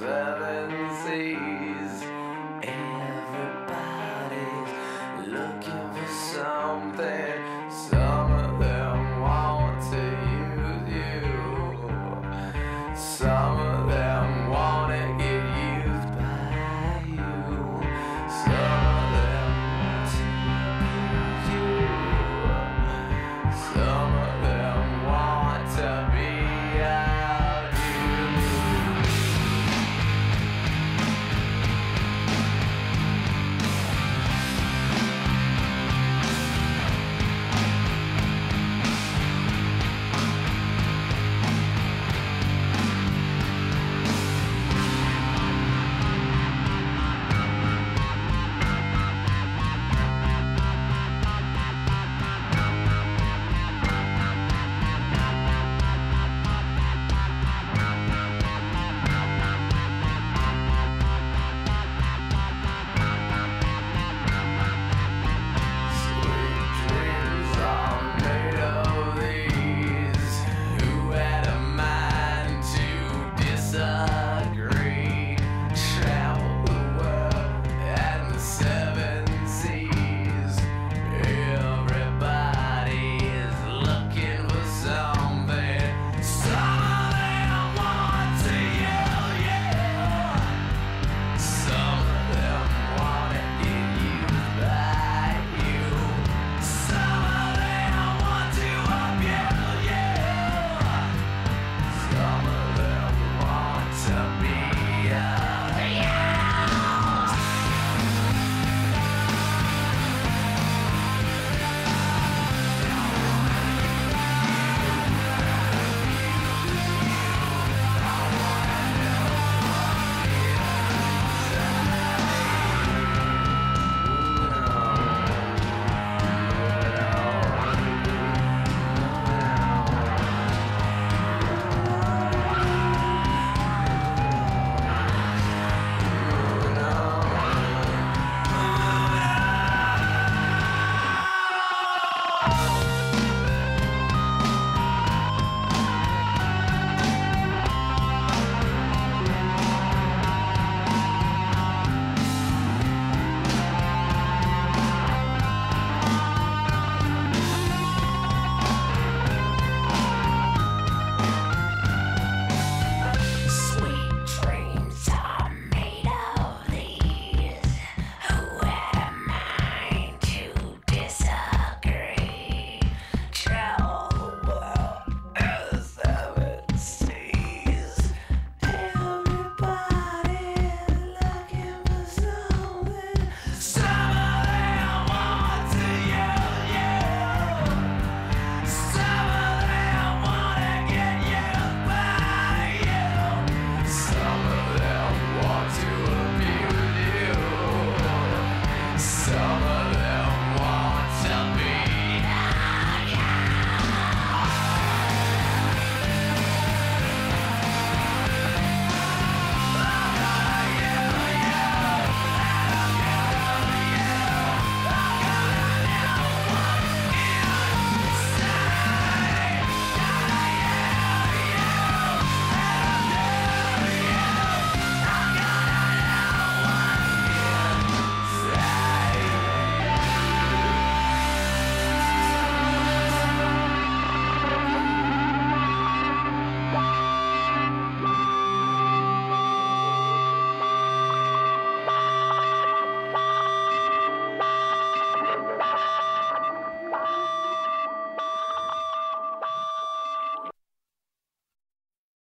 seven seas.